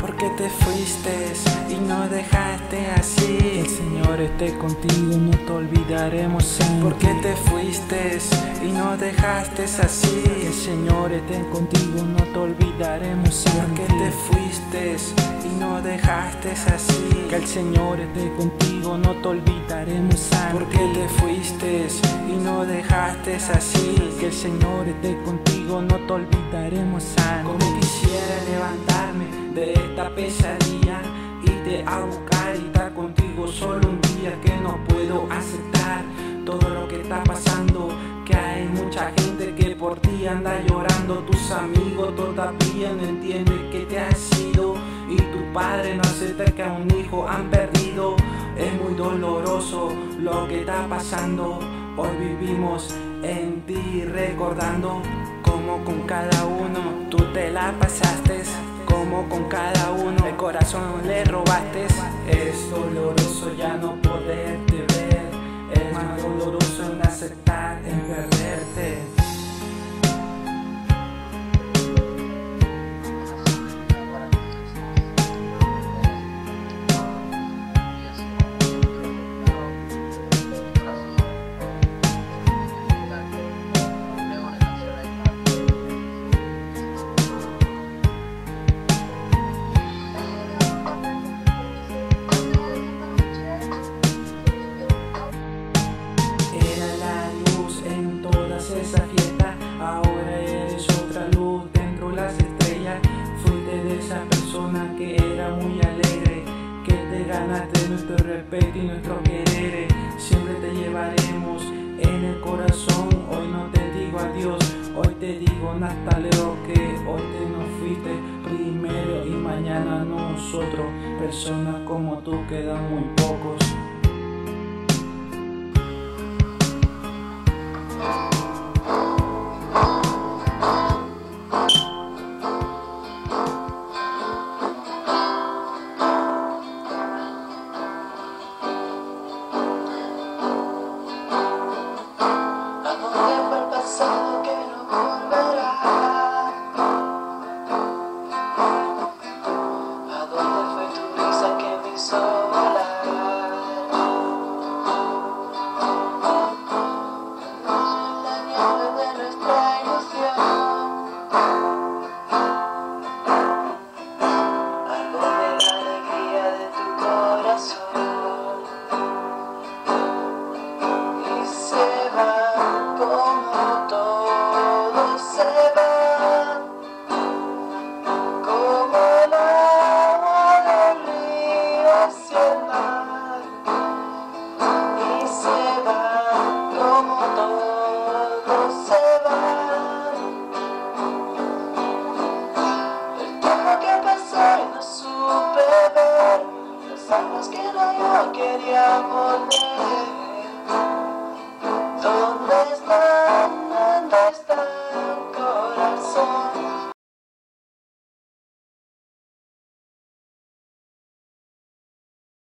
Porque te fuiste y no dejaste así. El Señor esté contigo, no te olvidaremos siempre. Porque te fuiste y no dejaste así. El Señor esté contigo, no te olvidaremos siempre. Porque te fuiste y no dejaste así. Que el Señor esté contigo, no te olvidaremos siempre. Porque te fuiste y no dejaste así. Que el Señor esté contigo, no te olvidaremos. Como quisiera levantarme de esta pesadilla y te a buscar y estar contigo solo un día que no puedo aceptar todo lo que está pasando que hay mucha gente que por ti anda llorando tus amigos todavía no entienden que te has sido y tu padre no acepta que a un hijo han perdido es muy doloroso lo que está pasando hoy vivimos en ti recordando como con cada uno. Tú te la pasaste como con cada uno. El corazón le robaste. Es doloroso ya no ganaste nuestro respeto y nuestro querer. Siempre te llevaremos en el corazón. Hoy no te digo adiós, hoy te digo Nataleo que hoy te nos fuiste primero y mañana nosotros. Personas como tú quedan muy pocos. amor.